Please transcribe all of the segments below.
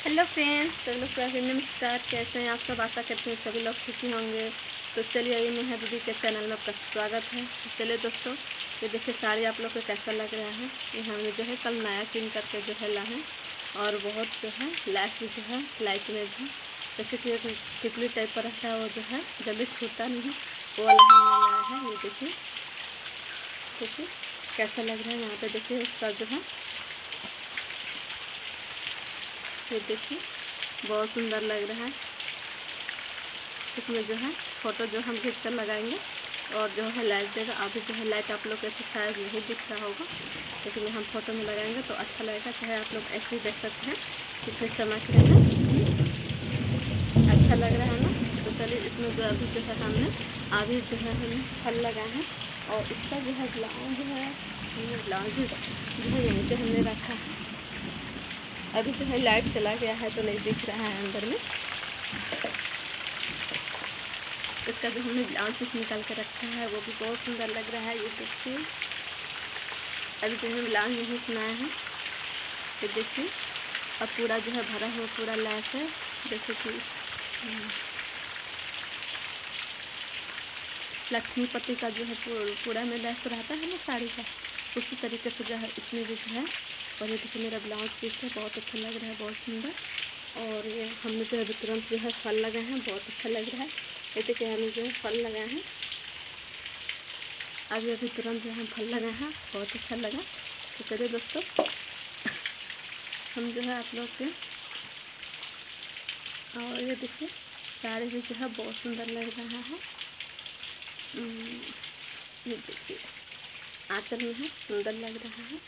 Hello friends सभी लोग नमस्कार कैसे हैं? आप सब आशा करते हैं सभी लोग खुशी होंगे। तो चलिए अभी नेहा दीदी के चैनल में आपका स्वागत है। तो चलिए दोस्तों, ये देखिए साड़ी आप लोग को कैसा लग रहा है? ये हमने जो है कल नया किन करके जो है लाए और बहुत जो है लैस भी जो है लाइट में भी। जैसे कि टिकली टाइप पर रहता है वो जो है जल्दी छूटा नहीं वो वाला हमने लाया है। ये देखिए देखिए कैसा लग रहा है यहाँ पर देखिए उसका जो है ये देखिए। बहुत सुंदर लग रहा है। इसमें जो है फ़ोटो जो हम खींच कर लगाएँगे और जो है लाइट देगा। अभी जो है लाइट आप लोग ऐसे शायद नहीं दिख रहा होगा, लेकिन हम फ़ोटो में लगाएँगे तो अच्छा लगेगा। चाहे आप लोग ऐसे ही देख सकते हैं कितने चमक रहे हैं अच्छा लग रहा है ना? तो चलिए, इसमें जो अभी जो है हमने, अभी जो है हमने फल लगाए हैं और इसका जो है ब्लाउज है ब्लाउज जो है यहीं पर हमने रखा है अभी जो है लाइट चला गया है तो नहीं दिख रहा है अंदर में। इसका जो हमने ब्लाउज पीस निकाल के रखा है, वो भी बहुत सुंदर लग रहा है, ये देखिए अभी जो है ब्लाउज नहीं सुनाया है। ये देखिए और पूरा जो है भरा हुआ पूरा लैस है, जैसे कि लक्ष्मीपति का जो है पूरा में लैस रहता है ना साड़ी का, उसी तरीके से जो है इसमें जो है और ये देखिए मेरा ब्लाउज पीस है, बहुत अच्छा लग रहा है, बहुत सुंदर। और ये हमने जो है तुरंत जो है फल लगाए हैं, बहुत अच्छा लग रहा है। ये देखिए, हमने जो है फल लगाए हैं। अभी अभी तुरंत जो है फल लगाए हैं, बहुत अच्छा लगा। तो चलिए दोस्तों, हम जो है आप लोग के और ये देखिए साड़ी भी जो है बहुत सुंदर लग रहा है। ये देखिए, आंचल में है, सुंदर लग रहा है।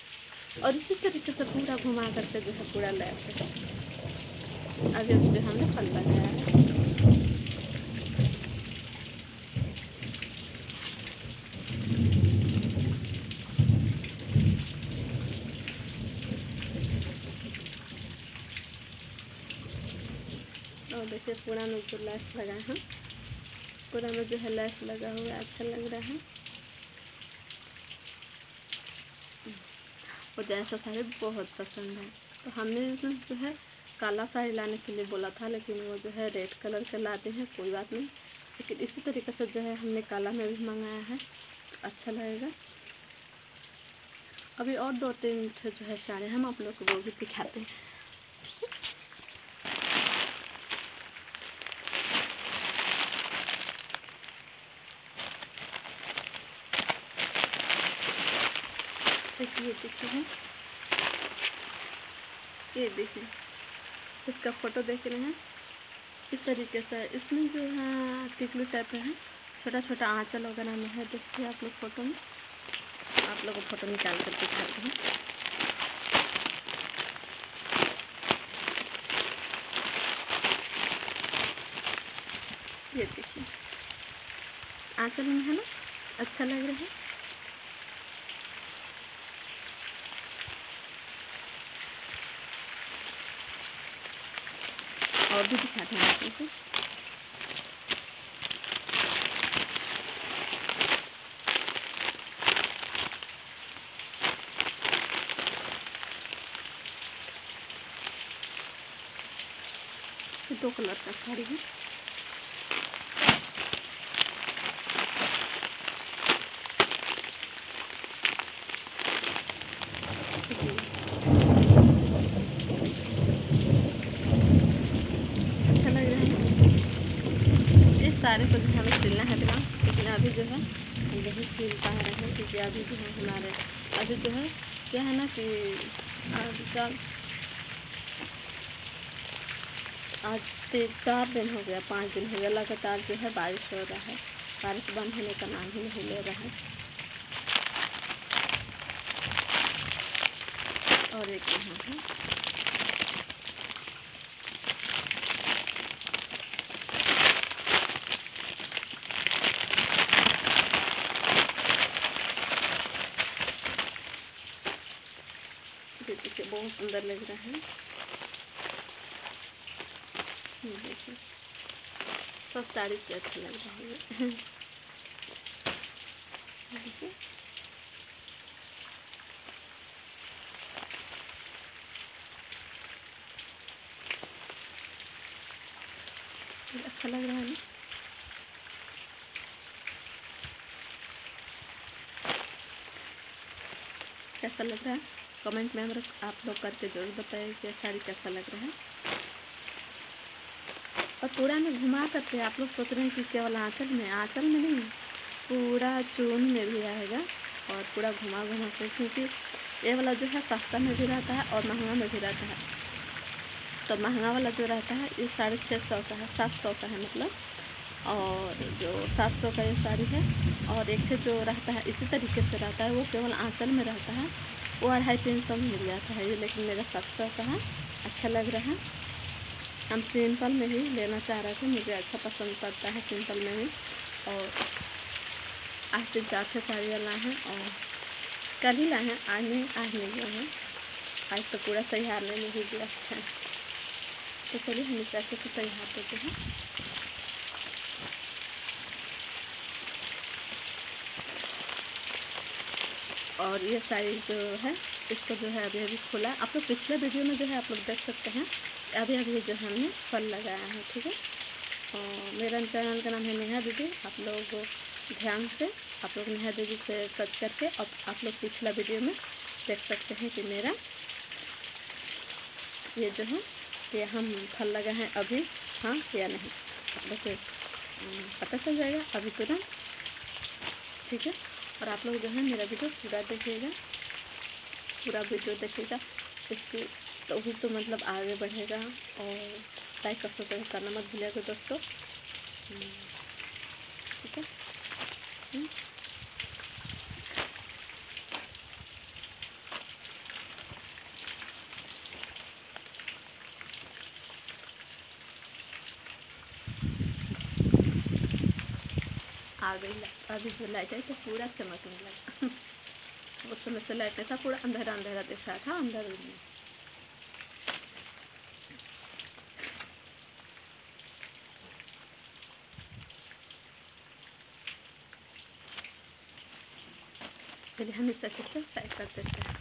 और इसी तरीके से पूरा घुमा करके जो है पूरा है। अभी पर हमने फल लगाया है। और देखिए पूरा में जो लैस लगा है। पूरा में जो है लैस लगा हुआ अच्छा लग रहा है। और जैसा साड़ी बहुत पसंद है। तो हमने जो है काला साड़ी लाने के लिए बोला था, लेकिन वो जो है रेड कलर के लाते हैं, कोई बात नहीं। लेकिन इसी तरीके से जो है हमने काला में भी मंगाया है अच्छा लगेगा। अभी और दो तीन जो है साड़ी हम आप लोग को वो भी दिखाते हैं। देखिए देखिए ये देखिए, इसका फ़ोटो देख रहे हैं। इस तरीके से, इसमें जो है, टिकलू टाइप है। छोटा छोटा आँचल वगैरह में है, देखिए आप लोग फ़ोटो में। आप लोग फ़ोटो निकाल कर दिखाते हैं। ये देखिए। आंचल में है ना? अच्छा लग रहा है। और भी दिखाते हैं आपको दो कलर का साड़ी है। सारे को जो हमें सिलना है बिना लेकिन अभी जो है, हम यही सिल पा रहे हैं, क्योंकि अभी जो है। हमारे अभी जो है, क्या है ना कि आज का आज चार दिन हो गया, पाँच दिन हो गया, लगातार जो है बारिश हो रहा है। बारिश बंद होने का नाम ही नहीं ले रहा है। और एक यहाँ है। देखिए, बहुत सुंदर लग रहा है। देखिए। सब साड़ी से अच्छा लग रहा है। देखिए। अच्छा लग रहा है कैसा लग रहा है? कमेंट में आप लोग करके ज़रूर बताइए कि साड़ी कैसा लग रहा है। और पूरा में घुमा करके आप लोग सोच रहे हैं कि केवल आँचल में आँचल में नहीं, पूरा चून में भी आएगा और पूरा घुमा घुमा के, क्योंकि ये वाला जो है सस्ता में भी रहता है और महँगा में भी रहता है। तो महँगा वाला जो रहता है, ये साढ़े छः सौ का है, सात सौ का है मतलब। और जो सात सौ का ये साड़ी है, और एक से जो रहता है, इसी तरीके से रहता है, वो केवल आंचल में रहता है। वो अढ़ाई तीन सौ में मिल जाता है ये लेकिन मेरा सात सौ का है अच्छा लग रहा। है हम सिंपल में ही लेना चाह रहे थे, मुझे अच्छा पसंद पड़ता है सिंपल में ही। और आज तीन चार छः साड़ी लाए हैं और कल ही लाए हैं, आज नहीं आज नहीं गए हैं। आज तो पूरा सहिहारने में ही है। तो चलिए हम इसे अच्छे से सहिहार देते हैं। और ये साड़ी जो है, इसको जो है अभी अभी खोला है। आप लोग पिछले वीडियो में जो है आप लोग देख सकते हैं, अभी अभी जो है हमने फल लगाया है, ठीक है? और मेरा चैनल का नाम है नेहा दीदी। आप लोग ध्यान से, आप लोग नेहा दीदी से सर्च करके अब आप लोग पिछला वीडियो में देख सकते हैं कि मेरा ये जो है ये हम फल लगा है अभी हाँ या नहीं। देखिए पता चल जाएगा अभी तुरंत, ठीक है? और आप लोग जो है मेरा वीडियो पूरा देखिएगा। पूरा वीडियो देखिएगा। इसकी तो भी तो मतलब आगे बढ़ेगा और लाइक कर सकते हैं करना मत भूलिएगा दोस्तों। ठीक है? आ गई अभी जो लाइट है तो पूरा चमकने लगा उस समय से लाइट था, पूरा अंधेरा अंधेरा दिख रहा था, अंदर में चलिए हम इस अच्छे से पैक कर देते हैं।